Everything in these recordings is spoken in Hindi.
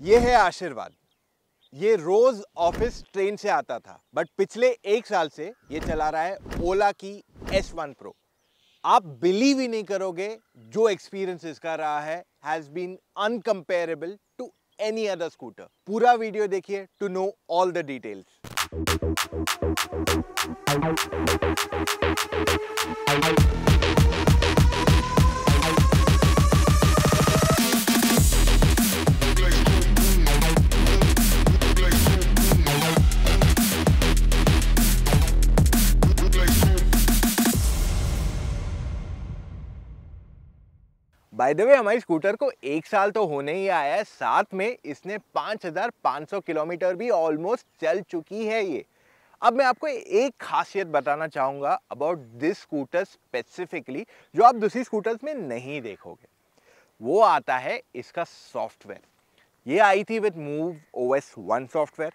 ये है आशीर्वाद। ये रोज ऑफ़िस ट्रेन से आता था बट पिछले एक साल से ये चला रहा है ओला की एस वन प्रो आप बिलीव ही नहीं करोगे, जो एक्सपीरियंस इसका रहा है has been incomparable to any other scooter पूरा वीडियो देखिए to know all the details by the way हमारी स्कूटर को एक साल तो होने ही आया है। साथ में इसने 5500 किलोमीटर भी ऑलमोस्ट चल चुकी है ये। अब मैं आपको एक खासियत बताना चाहूँगा अबाउट दिस स्कूटर स्पेसिफिकली जो आप दूसरी स्कूटर्स में नहीं देखोगे। वो आता है इसका सॉफ्टवेयर ये आई थी with move O S one software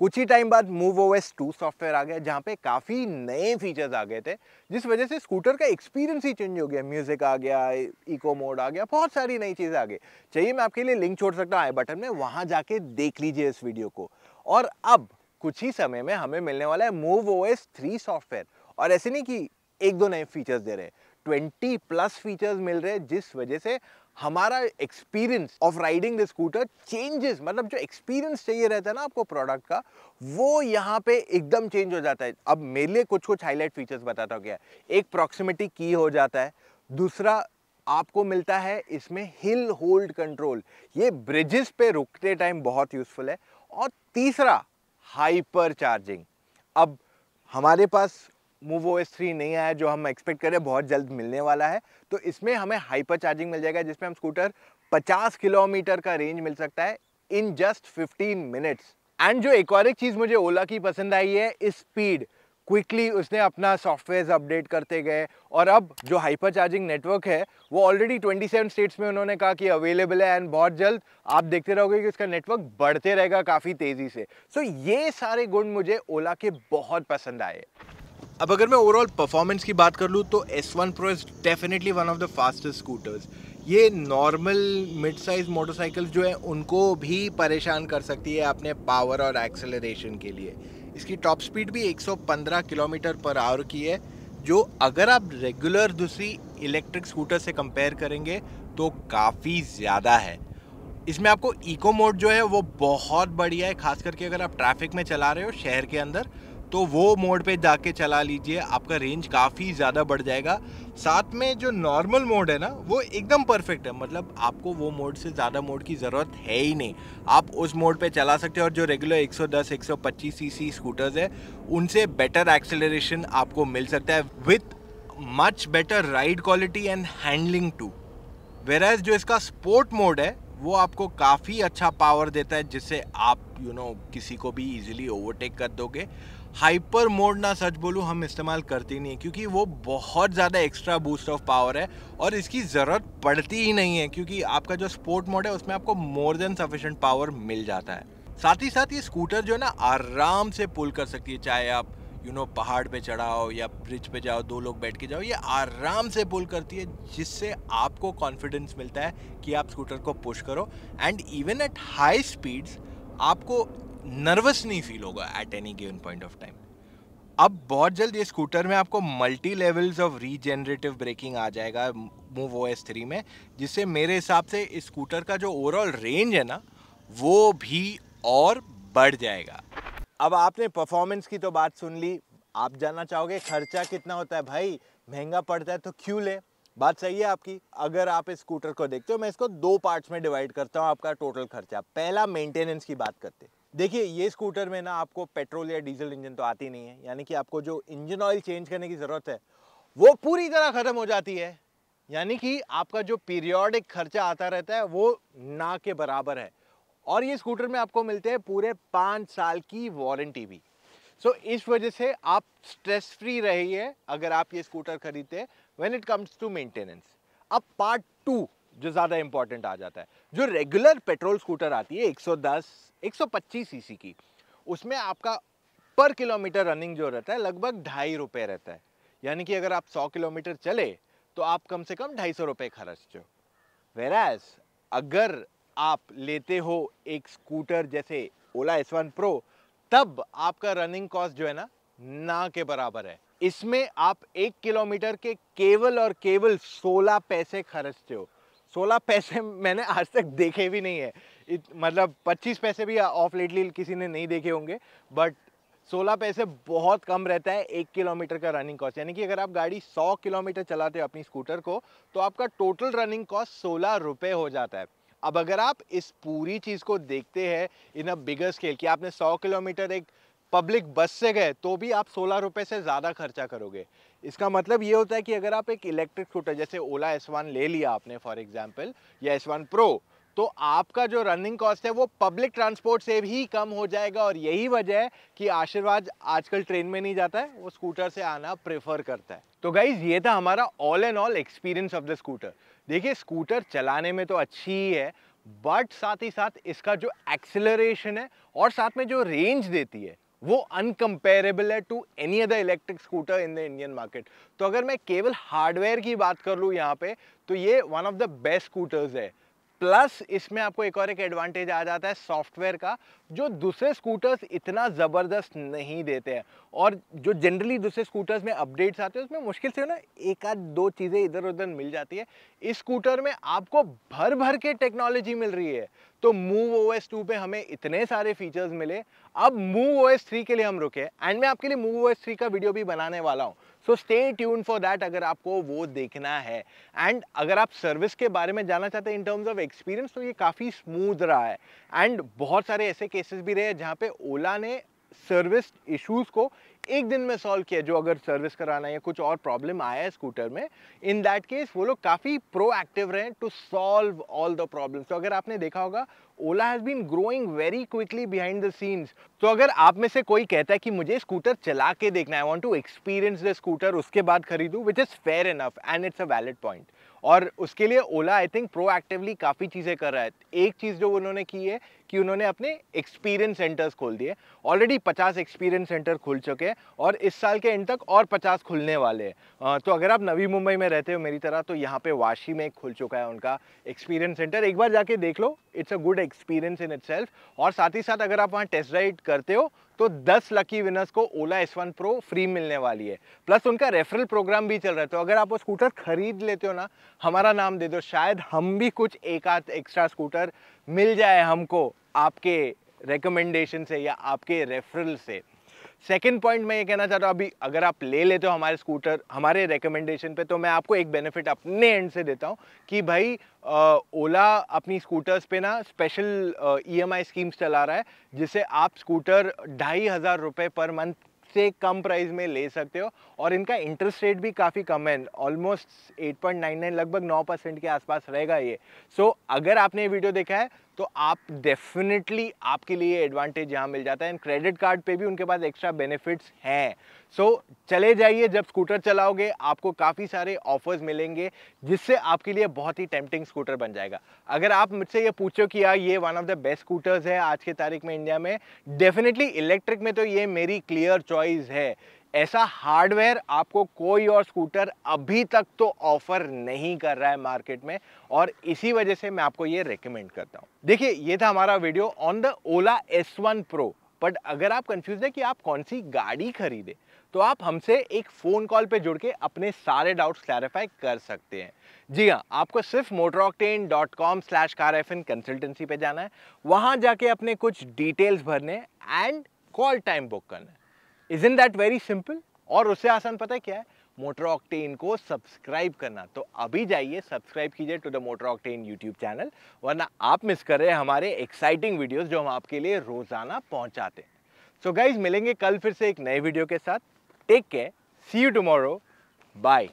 कुछ ही टाइम बाद move O S two software आ गया, जहाँ पे काफ़ी नए फीचर्स आ गए थे, जिस वजह से स्कूटर का एक्सपीरियंस ही चेंज हो गया। म्यूज़िक आ गया इको मोड आ गया, बहुत सारी नई चीज़ें आ गई। चाहिए मैं आपके लिए लिंक छोड़ सकता हूँ आई बटन में, वहाँ जाके देख लीजिए इस वीडियो को। और अब कुछ ही समय में हमें मिलने वाला है move O S three software और ऐसे नहीं कि एक दो नए फीचर्स दे रहे हैं ट्वेंटी प्लस फीचर्स मिल रहे हैं, जिस वजह से हमारा experience of riding the scooter changes मतलब जो एक्सपीरियंस चाहिए रहता है ना आपको प्रोडक्ट का, वो यहाँ पे एकदम चेंज हो जाता है। अब मेरे लिए कुछ कुछ हाईलाइट फीचर्स बताता हूँ क्या। एक प्रॉक्सिमिटी की हो जाता है। दूसरा, आपको मिलता है इसमें हिल होल्ड कंट्रोल ये ब्रिजेस पे रुकते टाइम बहुत यूजफुल है। और तीसरा हाइपर चार्जिंग अब हमारे पास मूव ओ एस थ्री नहीं आया जो हम एक्सपेक्ट करें बहुत जल्द मिलने वाला है। तो इसमें हमें हाइपर चार्जिंग मिल जाएगा जिसमें हम स्कूटर 50 किलोमीटर का रेंज मिल सकता है इन जस्ट 15 मिनट्स एंड जो एक और एक चीज़ मुझे ओला की पसंद आई है स्पीड क्विकली उसने अपना सॉफ्टवेयर अपडेट करते गए और अब जो हाइपर चार्जिंग नेटवर्क है वो ऑलरेडी 27 स्टेट्स में उन्होंने कहा कि अवेलेबल है एंड बहुत जल्द आप देखते रहोगे कि उसका नेटवर्क बढ़ते रहेगा काफ़ी तेज़ी से सो। So, ये सारे गुण मुझे ओला के बहुत पसंद आए। अब अगर मैं ओवरऑल परफॉर्मेंस की बात कर लूँ तो S one pro is definitely one of the fastest scooters ये नॉर्मल मिड साइज़ मोटरसाइकिल जो है, उनको भी परेशान कर सकती है अपने पावर और एक्सेलरेशन के लिए। इसकी टॉप स्पीड भी 115 किलोमीटर पर आवर की है, जो अगर आप रेगुलर दूसरी इलेक्ट्रिक स्कूटर से कंपेयर करेंगे तो काफ़ी ज़्यादा है। इसमें आपको इको मोड जो है, वो बहुत बढ़िया है, खास करके अगर आप ट्रैफ़िक में चला रहे हो, शहर के अंदर तो वो मोड पे जाके चला लीजिए आपका रेंज काफ़ी ज़्यादा बढ़ जाएगा। साथ में जो नॉर्मल मोड है ना वो एकदम परफेक्ट है। मतलब आपको वो मोड से ज़्यादा मोड की ज़रूरत है ही नहीं। आप उस मोड पे चला सकते हो और जो रेगुलर 110 125 सीसी स्कूटर्स है उनसे बेटर एक्सेलरेशन आपको मिल सकता है with much better ride quality and handling to वेराज जो इसका स्पोर्ट मोड है वो आपको काफ़ी अच्छा पावर देता है जिससे आप यू you नो know, किसी को भी इजीली ओवरटेक कर दोगे। हाइपर मोड ना सच बोलूँ, हम इस्तेमाल करते नहीं है, क्योंकि वो बहुत ज़्यादा एक्स्ट्रा बूस्ट ऑफ़ पावर है और इसकी ज़रूरत पड़ती ही नहीं है, क्योंकि आपका जो स्पोर्ट मोड है, उसमें आपको मोर देन सफिशेंट पावर मिल जाता है। साथ ही साथ ये स्कूटर जो है ना, आराम से पुल कर सकती है, चाहे आप यू नो पहाड़ पे चढ़ाओ या ब्रिज पे जाओ, दो लोग बैठ के जाओ, ये आराम से पुल करती है, जिससे आपको कॉन्फिडेंस मिलता है कि आप स्कूटर को पुश करो। And even at high speeds आपको नर्वस नहीं फील होगा at any given point of time अब बहुत जल्द ये स्कूटर में आपको multi levels of regenerative braking आ जाएगा मूव ओ एस थ्री में, जिससे मेरे हिसाब से इस स्कूटर का जो ओवरऑल रेंज है ना, वो भी और बढ़ जाएगा। अब आपने परफॉर्मेंस की तो बात सुन ली। आप जानना चाहोगे खर्चा कितना होता है? भाई, महँगा पड़ता है तो क्यों ले? बात सही है आपकी। अगर आप इस स्कूटर को देखते हो, मैं इसको दो पार्ट्स में डिवाइड करता हूँ आपका टोटल खर्चा। पहला मेंटेनेंस की बात करते हैं। देखिए ये स्कूटर में ना आपको पेट्रोल या डीजल इंजन तो आती नहीं है। यानी कि आपको जो इंजन ऑयल चेंज करने की ज़रूरत है वो पूरी तरह ख़त्म हो जाती है। यानी कि आपका जो पीरियोडिक खर्चा आता रहता है वो ना के बराबर है। और ये स्कूटर में आपको मिलते हैं पूरे पाँच साल की वारंटी भी। सो so, इस वजह से आप स्ट्रेस फ्री रहिए अगर आप ये स्कूटर खरीदते हैं when it comes to maintenance अब पार्ट टू जो ज़्यादा इंपॉर्टेंट आ जाता है। जो रेगुलर पेट्रोल स्कूटर आती है 110 125 सीसी की, उसमें आपका पर किलोमीटर रनिंग जो रहता है, लगभग ढाई रुपये रहता है। यानी कि अगर आप 100 किलोमीटर चले तो आप कम से कम ढाई सौ रुपये खर्च जो वेराज अगर आप लेते हो एक स्कूटर जैसे ओला एस वन प्रो तब आपका रनिंग कॉस्ट जो है ना ना के बराबर है। इसमें आप एक किलोमीटर के केवल और केवल 16 पैसे खर्चते हो। 16 पैसे मैंने आज तक देखे भी नहीं है। इत, मतलब 25 पैसे भी ऑफ़ लेटली किसी ने नहीं देखे होंगे बट 16 पैसे बहुत कम रहता है एक किलोमीटर का रनिंग कॉस्ट यानी कि अगर आप गाड़ी सौ किलोमीटर चलाते हो अपनी स्कूटर को तो आपका टोटल रनिंग कॉस्ट सोलह रुपये हो जाता है। अब अगर आप इस पूरी चीज़ को देखते हैं इन अ बिगर स्केल कि आपने 100 किलोमीटर एक पब्लिक बस से गए तो भी आप सोलह रुपये से ज़्यादा खर्चा करोगे। इसका मतलब ये होता है कि अगर आप एक इलेक्ट्रिक स्कूटर जैसे ओला एस वन ले लिया आपने फॉर एग्ज़ाम्पल या एस वन प्रो तो आपका जो रनिंग कॉस्ट है, वो पब्लिक ट्रांसपोर्ट से भी कम हो जाएगा और यही वजह है कि आशीर्वाद आजकल ट्रेन में नहीं जाता है, वो स्कूटर से आना प्रेफर करता है। तो गाइज़ ये था हमारा all and all experience of the scooter देखिए स्कूटर चलाने में तो अच्छी ही है बट साथ ही साथ इसका जो एक्सिलरेशन है और साथ में जो रेंज देती है वो अनकम्पेरेबल है to any other electric scooter in the Indian market तो अगर मैं केवल हार्डवेयर की बात कर लूँ यहाँ पे तो ये one of the best scooters है। प्लस इसमें आपको एक और एक एडवांटेज आ जाता है सॉफ्टवेयर का, जो दूसरे स्कूटर्स इतना ज़बरदस्त नहीं देते हैं। और जो जनरली दूसरे स्कूटर्स में अपडेट्स आते हैं, उसमें मुश्किल से ना एक आध दो चीज़ें इधर उधर मिल जाती है। इस स्कूटर में आपको भर भर के टेक्नोलॉजी मिल रही है। तो मूव ओ एस टू पे हमें इतने सारे फीचर्स मिले। अब मूव ओ एस थ्री के लिए हम रुके एंड मैं आपके लिए मूव ओ एस थ्री का वीडियो भी बनाने वाला हूँ। So stay tune for that अगर आपको वो देखना है। एंड अगर आप सर्विस के बारे में जानना चाहते हैं इन टर्म्स ऑफ़ एक्सपीरियंस तो ये काफ़ी स्मूथ रहा है। एंड बहुत सारे ऐसे केसेस भी रहे जहाँ पे ओला ने सर्विस इश्यूज़ को एक दिन में सॉल्व किया, जो अगर सर्विस कराना या कुछ और प्रॉब्लम आया है स्कूटर में इन दैट केस वो लोग काफ़ी प्रोएक्टिव रहे to solve all the problems तो अगर आपने देखा होगा Ola has been growing very quickly behind the scenes तो अगर आप में से कोई कहता है कि मुझे स्कूटर चला के देखना I want to experience the scooter उसके बाद खरीदूं which is fair enough and it's a valid point और उसके लिए ओला आई थिंक प्रोएक्टिवली काफ़ी चीज़ें कर रहा है। एक चीज़ जो उन्होंने की है कि उन्होंने अपने एक्सपीरियंस सेंटर्स खोल दिए। ऑलरेडी 50 एक्सपीरियंस सेंटर खुल चुके हैं और इस साल के एंड तक और 50 खुलने वाले हैं। तो अगर आप नवी मुंबई में रहते हो मेरी तरह तो यहाँ पे वाशी में खुल चुका है उनका एक्सपीरियंस सेंटर एक बार जाके देख लो it's a good experience in it और साथ ही साथ अगर आप वहाँ टेस्ट राइड करते हो तो 10 लकी विनर्स को Ola S one pro free मिलने वाली है। प्लस उनका रेफरल प्रोग्राम भी चल रहा है। तो अगर आप वो स्कूटर खरीद लेते हो ना, हमारा नाम दे दो। शायद हम भी कुछ एक आध एक्स्ट्रा स्कूटर मिल जाए हमको आपके रिकमेंडेशन से या आपके रेफरल से। सेकेंड पॉइंट मैं ये कहना चाहता हूँ अभी अगर आप ले लेते हो हमारे स्कूटर हमारे रिकमेंडेशन पे तो मैं आपको एक बेनिफिट अपने एंड से देता हूँ कि भाई ओला अपनी स्कूटर्स पे ना स्पेशल ईएमआई स्कीम्स चला रहा है जिससे आप स्कूटर ढाई हज़ार रुपये पर मंथ से कम प्राइस में ले सकते हो और इनका इंटरेस्ट रेट भी काफ़ी कम है ऑलमोस्ट 8.99 लगभग 9 परसेंट के आसपास रहेगा ये। सो so, अगर आपने ये वीडियो देखा है तो आप डेफिनेटली आपके लिए एडवांटेज यहाँ मिल जाता है। एंड क्रेडिट कार्ड पे भी उनके पास एक्स्ट्रा बेनिफिट्स हैं। सो so, चले जाइए जब स्कूटर चलाओगे आपको काफ़ी सारे ऑफर्स मिलेंगे जिससे आपके लिए बहुत ही टेम्पटिंग स्कूटर बन जाएगा। अगर आप मुझसे ये पूछो कि यार ये one of the best scooters है आज के तारीख में इंडिया में डेफिनेटली इलेक्ट्रिक में तो ये मेरी क्लियर चॉइस है। ऐसा हार्डवेयर आपको कोई और स्कूटर अभी तक तो ऑफ़र नहीं कर रहा है मार्केट में, और इसी वजह से मैं आपको ये रेकमेंड करता हूँ। देखिए, ये था हमारा video on the Ola S one pro but अगर आप कंफ्यूज है कि आप कौन सी गाड़ी खरीदे तो आप हमसे एक फ़ोन कॉल पे जुड़ के अपने सारे डाउट्स क्लैरिफाई कर सकते हैं। जी हाँ आपको सिर्फ़ Motoroctane dot com slash car F consultancy पे जाना है, वहाँ जाके अपने कुछ डिटेल्स भरने एंड कॉल टाइम बुक करना है। Is in that very simple और उससे आसान पता है क्या है? मोटर ऑक्टेन को सब्सक्राइब करना। तो अभी जाइए सब्सक्राइब कीजिए to the motor octane YouTube channel वरना आप मिस कर रहे हैं हमारे एक्साइटिंग वीडियोस जो हम आपके लिए रोज़ाना पहुंचाते हैं। सो so गाइज़ मिलेंगे कल फिर से एक नए वीडियो के साथ। Take care see you tomorrow bye